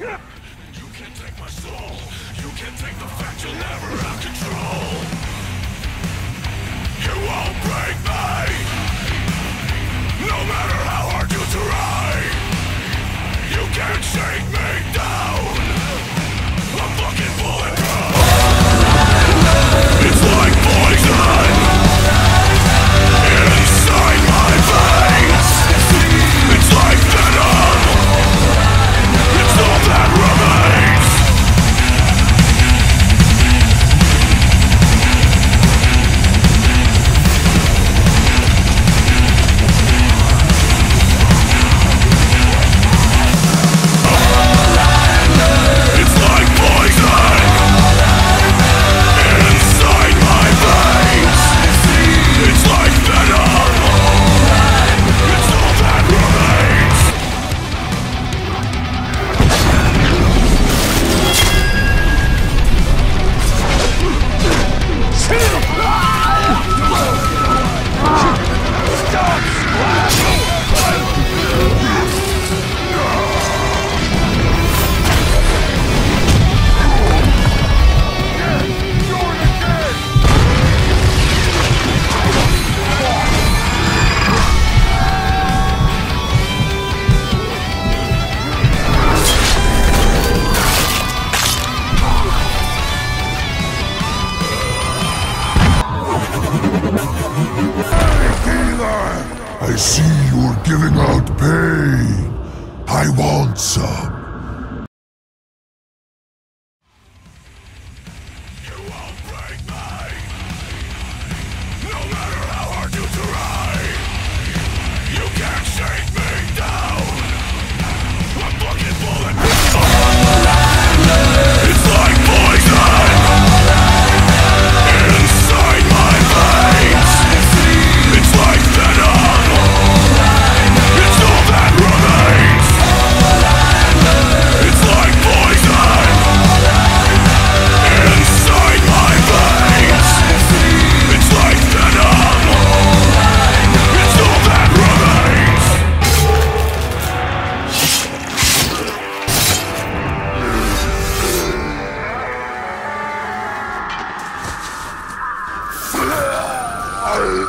You can't take my soul. You can't take the fact you'll never have control. You won't break me. No matter how hard you try. You can't shake me I see you're giving out pain. I want some. die!